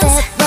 step